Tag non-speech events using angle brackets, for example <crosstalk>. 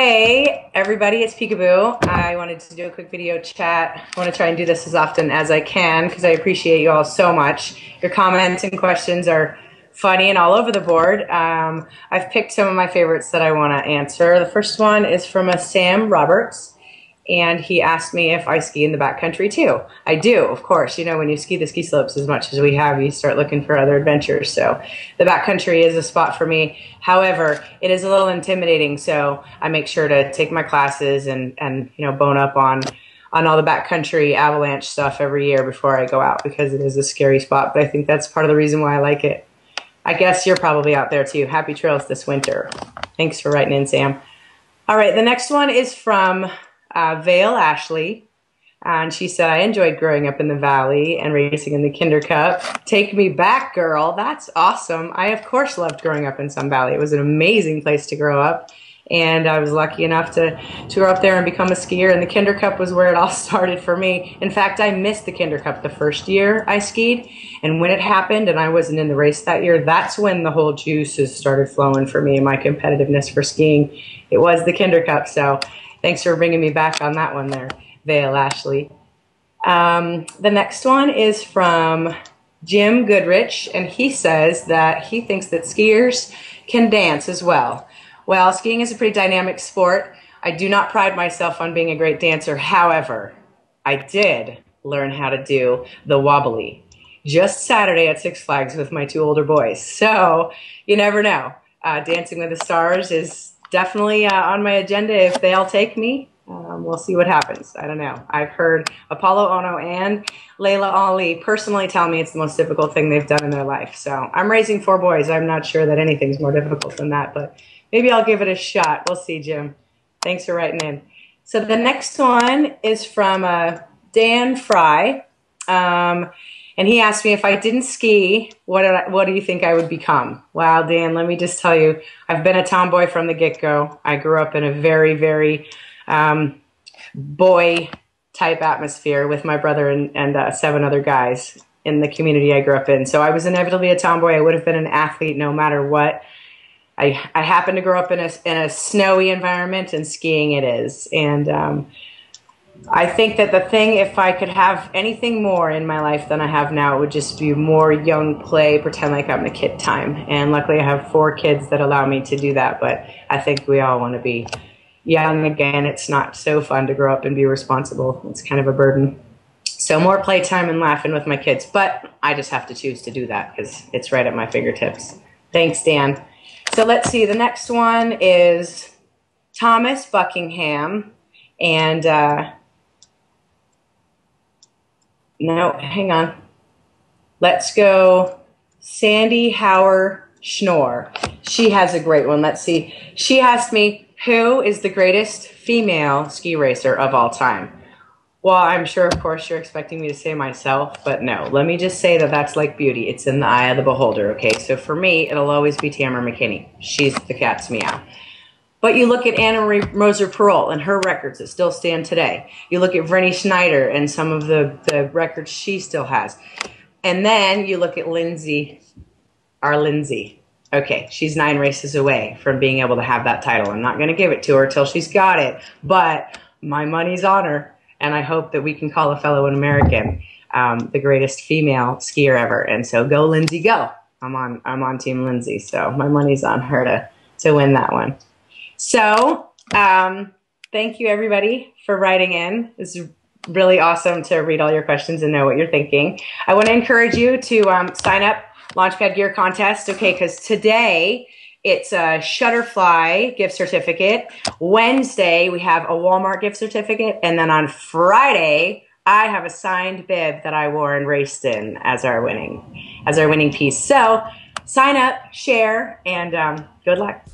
Hey, everybody, it's Picabo. I wanted to do a quick video chat. I want to try and do this as often as I can because I appreciate you all so much. Your comments and questions are funny and all over the board. Um, I've picked some of my favorites that I want to answer. The first one is from a Sam Roberts and he asked me if I ski in the backcountry too. I do, of course. You know, when you ski the ski slopes as much as we have, you start looking for other adventures. So the backcountry is a spot for me. However, it is a little intimidating, so I make sure to take my classes and and you know bone up on on all the backcountry avalanche stuff every year before I go out because it is a scary spot. But I think that's part of the reason why I like it. I guess you're probably out there too. Happy trails this winter. Thanks for writing in, Sam. All right, the next one is from uh, Vale Ashley. And she said, I enjoyed growing up in the valley and racing in the Kinder Cup. Take me back, girl. That's awesome. I, of course, loved growing up in Sun Valley. It was an amazing place to grow up. And I was lucky enough to, to grow up there and become a skier. And the Kinder Cup was where it all <laughs> started for me. In fact, I missed the Kinder Cup the first year I skied. And when it happened and I wasn't in the race that year, that's when the whole juices started flowing for me and my competitiveness for skiing. It was the Kinder Cup. So Thanks for bringing me back on that one there, Vale Ashley. Um, the next one is from Jim Goodrich, and he says that he thinks that skiers can dance as well. Well, skiing is a pretty dynamic sport. I do not pride myself on being a great dancer. However, I did learn how to do the wobbly just Saturday at Six Flags with my two older boys. So you never know. Uh, Dancing with the Stars is definitely uh, on my agenda if they'll take me. Um, we'll see what happens. I don't know. I've heard Apolo Ohno and Laila Ali personally tell me it's the most difficult thing they've done in their life. So I'm raising four boys. I'm not sure that anything's more difficult than that, but maybe I'll give it a shot. We'll see, Jim. Thanks for writing in. So the next one is from uh, Dan Fry. Um, and he asked me if I didn't ski, what I, what do you think I would become? Wow, Dan, let me just tell you, I've been a tomboy from the get go. I grew up in a very, very um, boy type atmosphere with my brother and, and uh, seven other guys in the community I grew up in. So I was inevitably a tomboy. I would have been an athlete no matter what. I, I happened to grow up in a, in a snowy environment, and skiing it is. And um, I think that the thing, if I could have anything more in my life than I have now, it would just be more young play, pretend like I'm the kid time. And luckily, I have four kids that allow me to do that. But I think we all want to be young again. It's not so fun to grow up and be responsible, it's kind of a burden. So, more playtime and laughing with my kids. But I just have to choose to do that because it's right at my fingertips. Thanks, Dan. So, let's see. The next one is Thomas Buckingham. And, uh, no, hang on. Let's go Sandy Hauer Schnorr. She has a great one. Let's see. She asked me, who is the greatest female ski racer of all time? Well, I'm sure, of course, you're expecting me to say myself, but no. Let me just say that that's like beauty. It's in the eye of the beholder, okay? So for me, it'll always be Tamara McKinney. She's the cat's meow. But you look at Anna Marie Moser Parole and her records that still stand today. You look at Vreni Schneider and some of the, the records she still has. And then you look at Lindsey, our Lindsey. Okay, she's nine races away from being able to have that title. I'm not going to give it to her till she's got it, but my money's on her. And I hope that we can call a fellow an American um, the greatest female skier ever. And so go, Lindsey, go. I'm on, I'm on Team Lindsey. So my money's on her to, to win that one. So, um, thank you everybody for writing in. It's really awesome to read all your questions and know what you're thinking. I want to encourage you to um, sign up Launchpad Gear Contest, okay, because today it's a Shutterfly gift certificate. Wednesday, we have a Walmart gift certificate. And then on Friday, I have a signed bib that I wore and raced in as our winning, as our winning piece. So sign up, share, and um, good luck.